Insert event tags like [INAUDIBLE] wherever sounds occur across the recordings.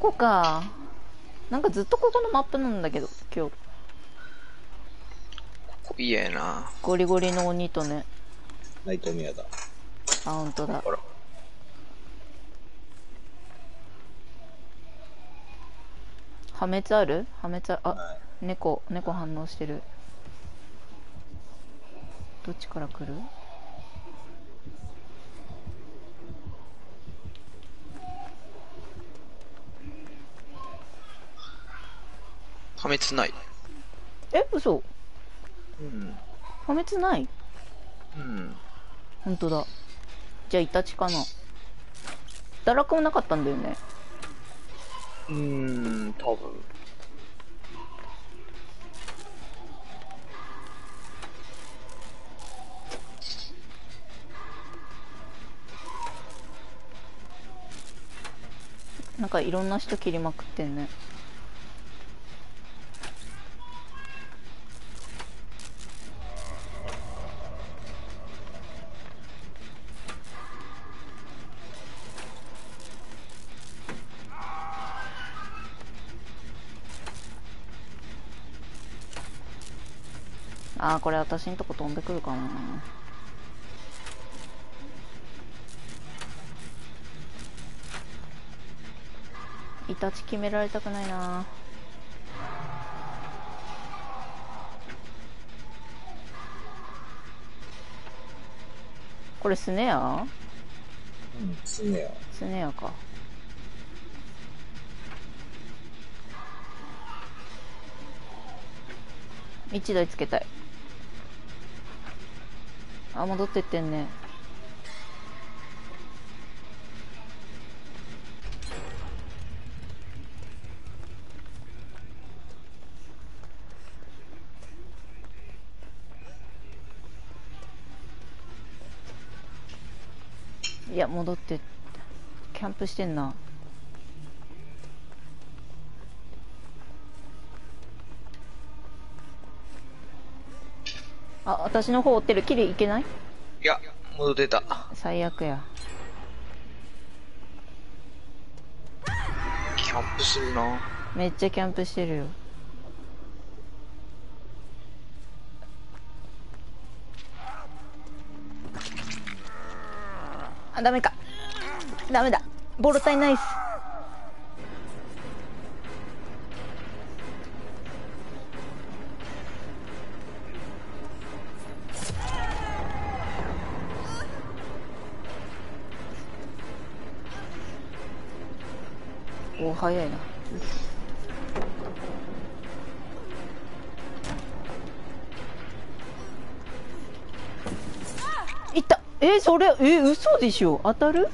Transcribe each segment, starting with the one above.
こか。なんかずっとここのマップなんだけど今日。ここ嫌やな。ゴリゴリの鬼とね。内藤宮だ。あ本当だ。ほら。破滅ある？破滅ああ、は猫猫反応してる。どっちから来る？破滅ない。え嘘うん。破滅ない？うん。本当だじゃあイタチかな堕落もなかったんだよねうーん、多分。なんかいろんな人切りまくってんねあーこれ私んとこ飛んでくるかな。イタチ決められたくないな。これスネア？うん、すねや。スネアか。一台つけたいあ戻ってってんね。いや戻ってキャンプしてんな。あ私の方追ってる。キリいけない？いや、戻ってた。最悪や。キャンプするな。めっちゃキャンプしてるよ。あダメか。ダメだ。ボルタイナイスお早いな。いった。えそれえ嘘でしょ？当たる？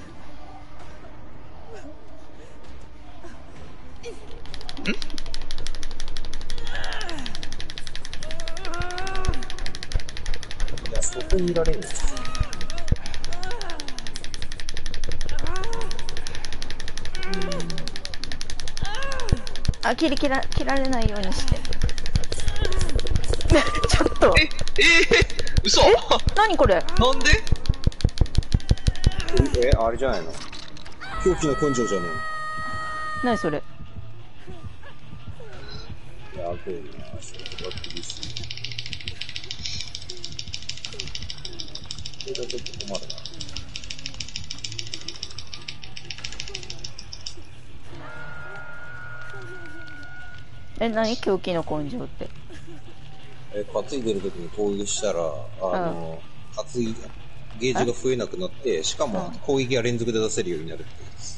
いや、そこにいられるあ切り切ら切られないようにして。[LAUGHS] ちょっと。え、えー、嘘何これ？なんで？え、あれじゃないの？狂気の根性じゃね何それ？やべえな、それは厳しい。それはちょっと困るな。え何？狂気の根性って？え、担いでる時に攻撃したら、あの、担い、ゲージが増えなくなって、しかも攻撃が連続で出せるようになるっ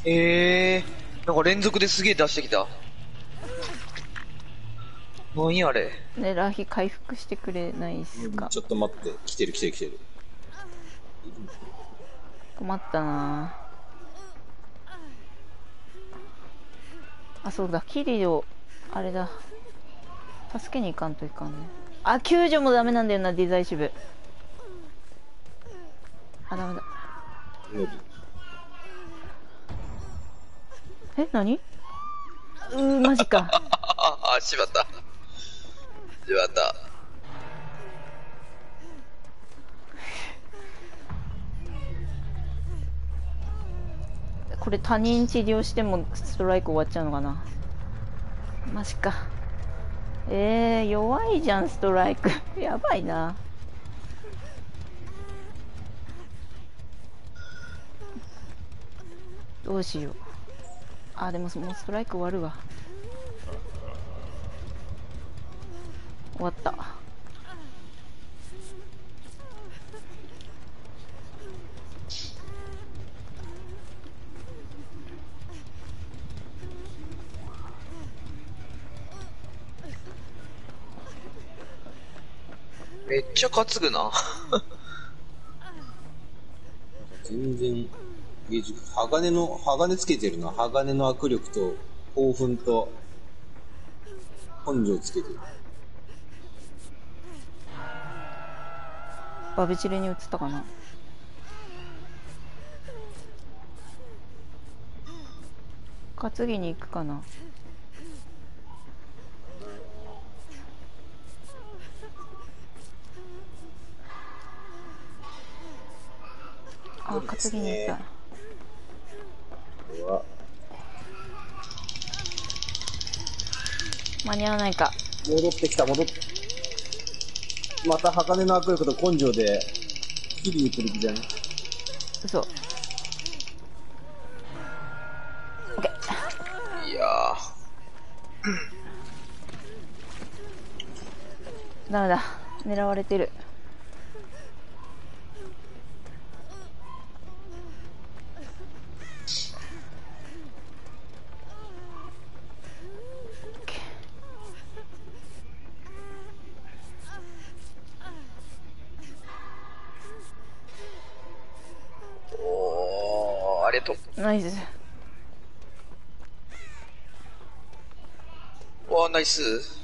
てえー、なんか連続ですげえ出してきた。何あれ？ねラヒ回復してくれないっすか？ちょっと待って、来てる来てる来てる。困ったな。あそうだキリをあれだ助けに行かんといかんねあ救助もダメなんだよなデザイシブあダメだ。え何？うーマジかあ、あ、[LAUGHS] しまった。しまった。ここれ他人治療してもストライク終わっちゃうのかな？マジか。えー、弱いじゃんストライク。[LAUGHS] やばいな。どうしよう。あでももうストライク終わるわ。終わった。めっちゃ担ぐな。全然、ゲージ、鋼の、鋼つけてるな。鋼の握力と、興奮と、根性つけてる。バベチレに移ったかな？担ぎに行くかな？あ担ぎに行ったこれは、間に合わないか。戻ってきた、戻って、また鋼の握力と根性で、切りに来る気じゃね。嘘。オッケー。いやダメだ。狙われてるおー、ありがとう。ーナイスわー、ナイス。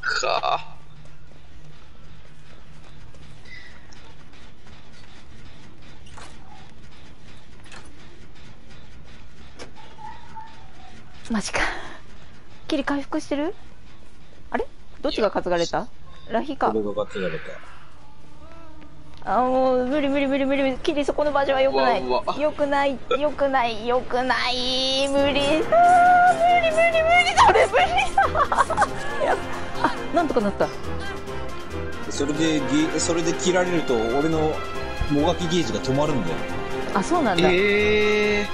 かマジかキリ回復してる？どっちが担がれた？ラヒかこれが勝つられた。あもう無理無理無理無理キリそこの場所は良くない。良くない。良くない。良くない。無理。あー無理無理無理それ無理やあなんとかなった。それでゲ、それで切られると、俺のもがきゲージが止まるんだよ。あそうなんだ、え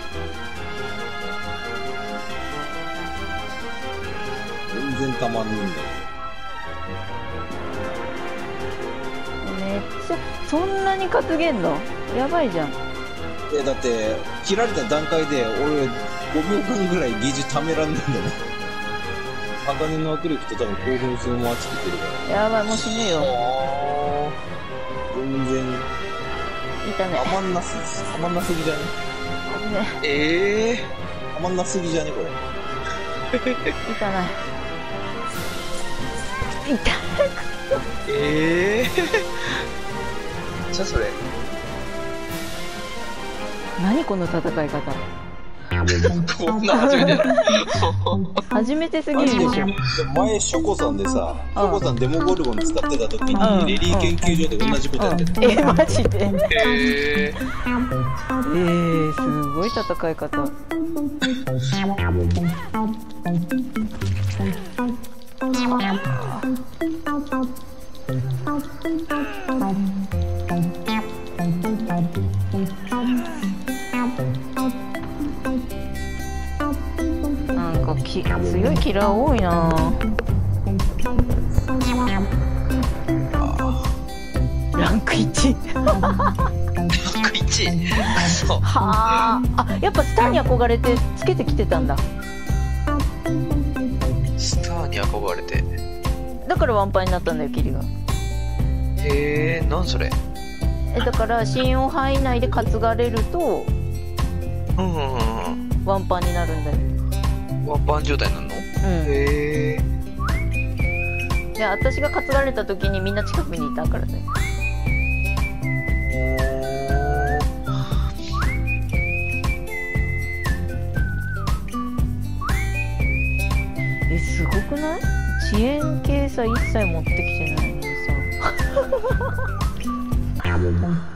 全然たまんねえんだよ。そんなに担げんの？やばいじゃん。え、だって、切られた段階で、俺、5秒間ぐらいゲージ溜めらんないんだよね。鋼の握力と多分興奮そのままつけてるから。やばいもう死ぬよ。全然、いたねたまんなす、たまんなすぎじゃね？危ね。ー、えたまんなすぎじゃねこれ。いたないいたー、えー。じゃあそれ。何この戦い方？こんな初めてだ。[LAUGHS] 初めてすぎるでしょ前、ショコさんでさ、ショコさんデモゴルゴン使ってた時うんに、レリー研究所で同じことやってた。えマジで？えー。えー、すごい戦い方 [LAUGHS] キラー多いなランク1ランク1。そう。はああやっぱスターに憧れてつけてきてたんだスターに憧れて。だからワンパンになったんだよキリがえー、なんそれ？えだから心音範囲内で担がれるとうんうんうんワンパンになるんだようん。ワンパン状態になるの？うんへえで私が担がれた時にみんな近くにいたからね。えすごくない？遅延計さ一切持ってきてないのにさ [LAUGHS]